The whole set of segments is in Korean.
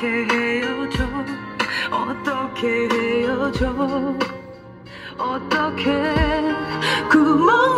어떻게 헤어져? 어떻게 헤어져? 어떻게? 구멍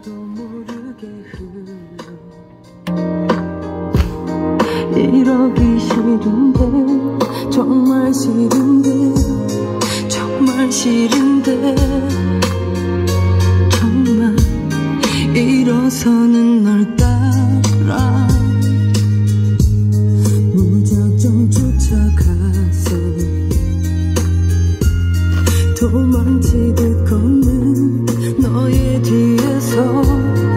나도 모르게 흘러 이러기 싫은데 정말 싫은데 정말 싫은데. 정말 일어서는 널 따라 무작정 쫓아가서 도망치듯 걷는 我叶低，叶松。